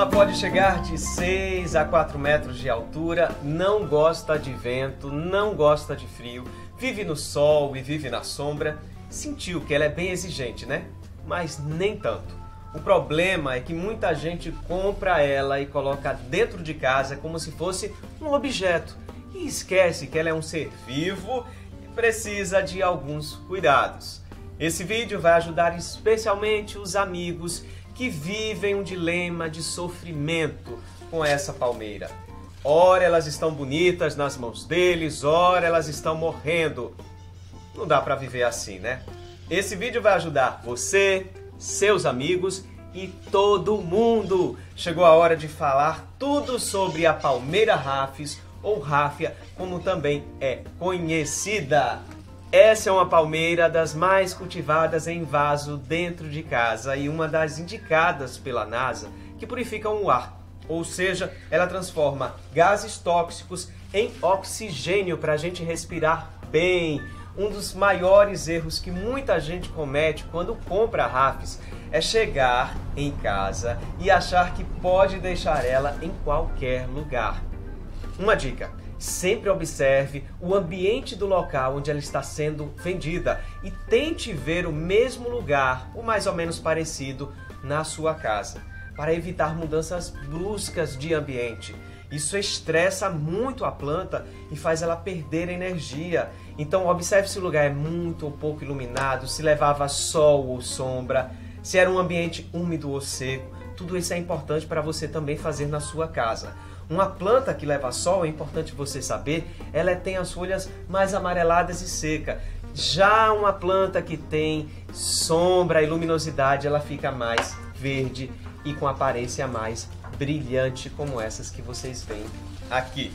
Ela pode chegar de 6 a 4 metros de altura, não gosta de vento, não gosta de frio, vive no sol e vive na sombra. Sentiu que ela é bem exigente, né? Mas nem tanto. O problema é que muita gente compra ela e coloca dentro de casa como se fosse um objeto e esquece que ela é um ser vivo e precisa de alguns cuidados. Esse vídeo vai ajudar especialmente os amigos que vivem um dilema de sofrimento com essa palmeira. Ora elas estão bonitas nas mãos deles, ora elas estão morrendo. Não dá para viver assim, né? Esse vídeo vai ajudar você, seus amigos e todo mundo. Chegou a hora de falar tudo sobre a palmeira rafis ou ráfia, como também é conhecida. Essa é uma palmeira das mais cultivadas em vaso dentro de casa e uma das indicadas pela NASA que purificam o ar. Ou seja, ela transforma gases tóxicos em oxigênio para a gente respirar bem. Um dos maiores erros que muita gente comete quando compra rafes é chegar em casa e achar que pode deixar ela em qualquer lugar. Uma dica: Sempre observe o ambiente do local onde ela está sendo vendida e tente ver o mesmo lugar, ou mais ou menos parecido, na sua casa, para evitar mudanças bruscas de ambiente. Isso estressa muito a planta e faz ela perder energia. Então, observe se o lugar é muito ou pouco iluminado, se levava sol ou sombra, se era um ambiente úmido ou seco. Tudo isso é importante para você também fazer na sua casa. Uma planta que leva sol, é importante você saber, ela tem as folhas mais amareladas e seca. Já uma planta que tem sombra e luminosidade, ela fica mais verde e com aparência mais brilhante, como essas que vocês veem aqui.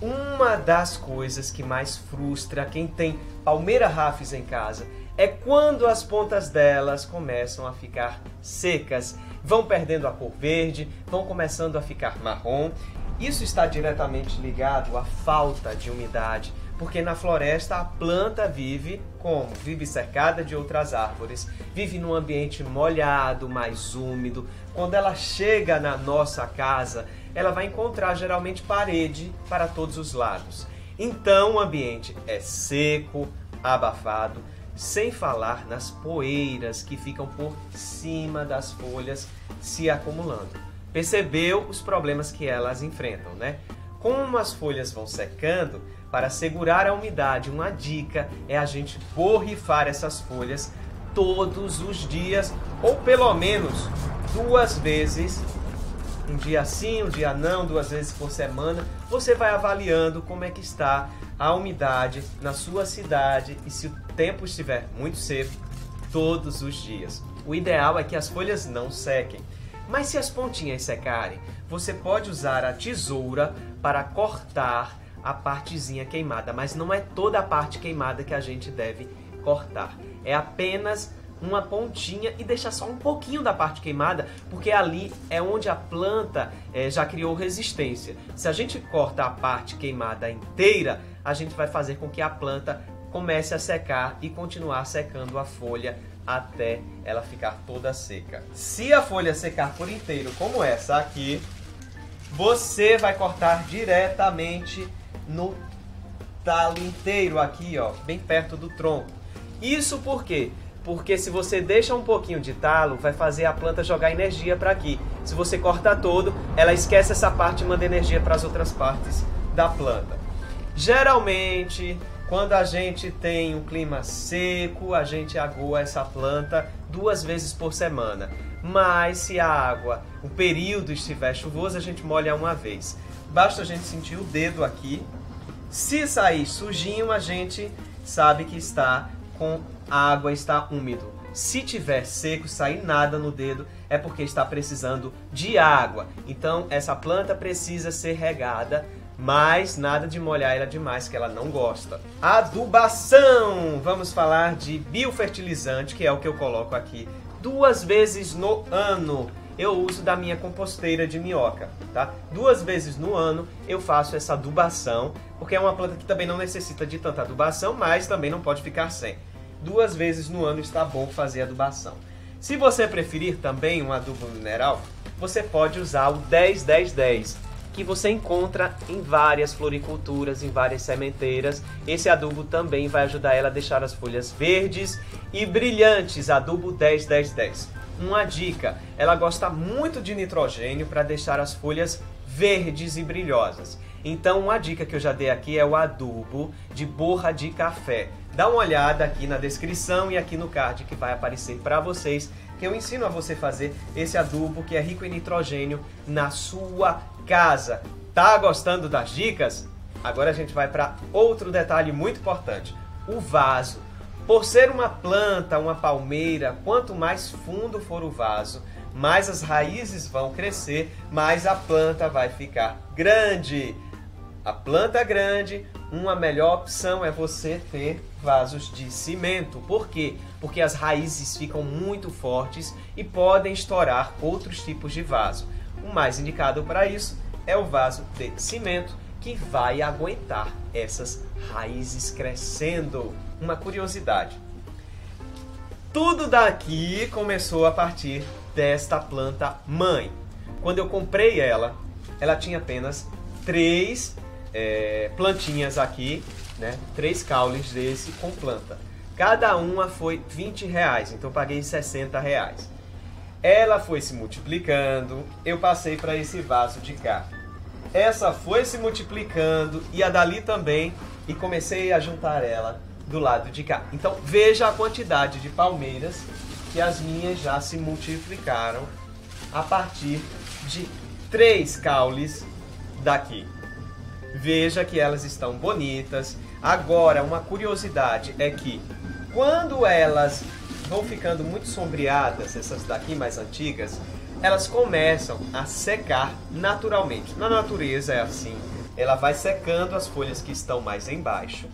Uma das coisas que mais frustra quem tem palmeira rafis em casa é quando as pontas delas começam a ficar secas, vão perdendo a cor verde, vão começando a ficar marrom isso está diretamente ligado à falta de umidade, porque na floresta a planta vive como? Vive cercada de outras árvores, vive num ambiente molhado, mais úmido. Quando ela chega na nossa casa, ela vai encontrar geralmente parede para todos os lados. Então o ambiente é seco, abafado, sem falar nas poeiras que ficam por cima das folhas se acumulando percebeu os problemas que elas enfrentam, né? Como as folhas vão secando, para segurar a umidade, uma dica é a gente borrifar essas folhas todos os dias, ou pelo menos duas vezes, um dia sim, um dia não, duas vezes por semana. Você vai avaliando como é que está a umidade na sua cidade e se o tempo estiver muito seco, todos os dias. O ideal é que as folhas não sequem. Mas se as pontinhas secarem, você pode usar a tesoura para cortar a partezinha queimada, mas não é toda a parte queimada que a gente deve cortar. É apenas uma pontinha e deixar só um pouquinho da parte queimada, porque ali é onde a planta é, já criou resistência. Se a gente corta a parte queimada inteira, a gente vai fazer com que a planta comece a secar e continuar secando a folha até ela ficar toda seca. Se a folha secar por inteiro, como essa aqui, você vai cortar diretamente no talo inteiro aqui, ó, bem perto do tronco. Isso por quê? Porque se você deixa um pouquinho de talo, vai fazer a planta jogar energia para aqui. Se você corta todo, ela esquece essa parte e manda energia para as outras partes da planta. Geralmente, quando a gente tem um clima seco, a gente agoa essa planta duas vezes por semana. Mas se a água, o período estiver chuvoso, a gente molha uma vez. Basta a gente sentir o dedo aqui. Se sair sujinho, a gente sabe que está com água, está úmido. Se tiver seco, sair nada no dedo, é porque está precisando de água. Então, essa planta precisa ser regada mas nada de molhar ela demais, que ela não gosta. Adubação! Vamos falar de biofertilizante, que é o que eu coloco aqui duas vezes no ano. Eu uso da minha composteira de minhoca, tá? Duas vezes no ano eu faço essa adubação, porque é uma planta que também não necessita de tanta adubação, mas também não pode ficar sem. Duas vezes no ano está bom fazer adubação. Se você preferir também um adubo mineral, você pode usar o 10-10-10, que você encontra em várias floriculturas, em várias sementeiras. Esse adubo também vai ajudar ela a deixar as folhas verdes e brilhantes, adubo 10-10-10. Uma dica, ela gosta muito de nitrogênio para deixar as folhas verdes e brilhosas. Então, uma dica que eu já dei aqui é o adubo de borra de café. Dá uma olhada aqui na descrição e aqui no card que vai aparecer para vocês, que eu ensino a você fazer esse adubo que é rico em nitrogênio na sua casa. Tá gostando das dicas? Agora a gente vai para outro detalhe muito importante: o vaso. Por ser uma planta, uma palmeira, quanto mais fundo for o vaso, mais as raízes vão crescer, mais a planta vai ficar grande. A planta grande, uma melhor opção é você ter vasos de cimento. Por quê? Porque as raízes ficam muito fortes e podem estourar outros tipos de vaso. O mais indicado para isso é o vaso de cimento que vai aguentar essas raízes crescendo. Uma curiosidade: tudo daqui começou a partir desta planta mãe. Quando eu comprei ela, ela tinha apenas três é, plantinhas aqui, né? Três caules desse com planta. Cada uma foi 20 reais, então paguei 60 reais. Ela foi se multiplicando, eu passei para esse vaso de cá. Essa foi se multiplicando e a dali também, e comecei a juntar ela do lado de cá. Então veja a quantidade de palmeiras que as minhas já se multiplicaram a partir de três caules daqui. Veja que elas estão bonitas. Agora, uma curiosidade é que quando elas vão ficando muito sombreadas, essas daqui mais antigas, elas começam a secar naturalmente. Na natureza é assim. Ela vai secando as folhas que estão mais embaixo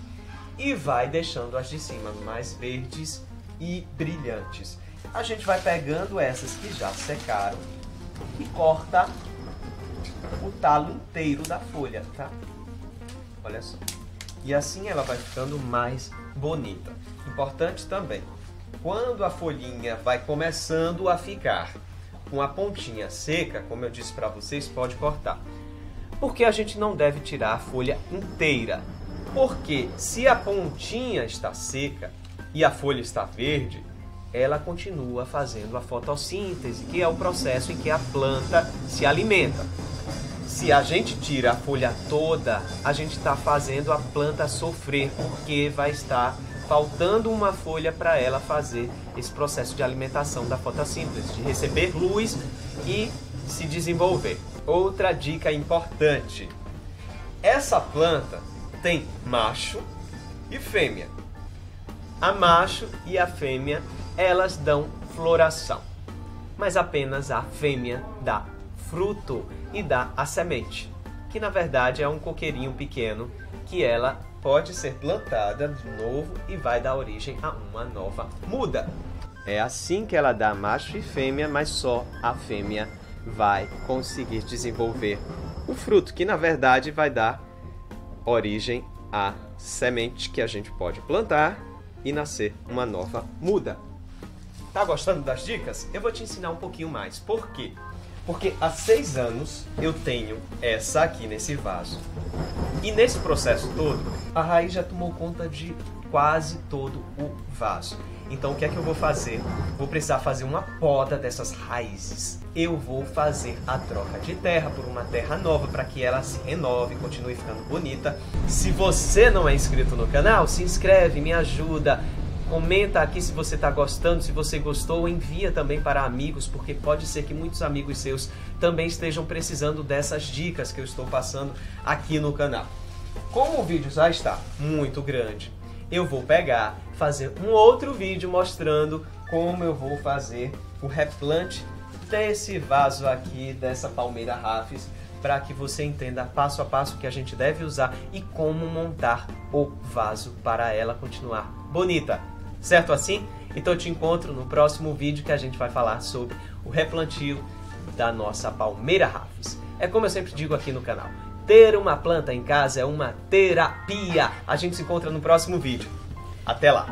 e vai deixando as de cima mais verdes e brilhantes. A gente vai pegando essas que já secaram e corta o talo inteiro da folha, tá? Olha só. E assim ela vai ficando mais bonita. Importante também, quando a folhinha vai começando a ficar com a pontinha seca, como eu disse para vocês, pode cortar. Porque a gente não deve tirar a folha inteira. Porque se a pontinha está seca e a folha está verde, ela continua fazendo a fotossíntese, que é o processo em que a planta se alimenta. Se a gente tira a folha toda, a gente está fazendo a planta sofrer, porque vai estar faltando uma folha para ela fazer esse processo de alimentação da fotossíntese, de receber luz e se desenvolver. Outra dica importante: essa planta tem macho e fêmea. A macho e a fêmea elas dão floração, mas apenas a fêmea dá fruto e dá a semente, que na verdade é um coqueirinho pequeno que ela pode ser plantada de novo e vai dar origem a uma nova muda. É assim que ela dá macho e fêmea, mas só a fêmea vai conseguir desenvolver o fruto, que na verdade vai dar origem à semente que a gente pode plantar e nascer uma nova muda. Tá gostando das dicas? Eu vou te ensinar um pouquinho mais. Por quê? Porque há seis anos eu tenho essa aqui nesse vaso. E nesse processo todo, a raiz já tomou conta de quase todo o vaso. Então o que é que eu vou fazer? Vou precisar fazer uma poda dessas raízes. Eu vou fazer a troca de terra por uma terra nova para que ela se renove, continue ficando bonita. Se você não é inscrito no canal, se inscreve, me ajuda. Comenta aqui se você está gostando, se você gostou, envia também para amigos, porque pode ser que muitos amigos seus também estejam precisando dessas dicas que eu estou passando aqui no canal. Como o vídeo já está muito grande, eu vou pegar, fazer um outro vídeo mostrando como eu vou fazer o replante desse vaso aqui, dessa palmeira Rafis, para que você entenda passo a passo que a gente deve usar e como montar o vaso para ela continuar bonita. Certo assim? Então eu te encontro no próximo vídeo que a gente vai falar sobre o replantio da nossa palmeira Rafis. É como eu sempre digo aqui no canal, ter uma planta em casa é uma terapia. A gente se encontra no próximo vídeo. Até lá!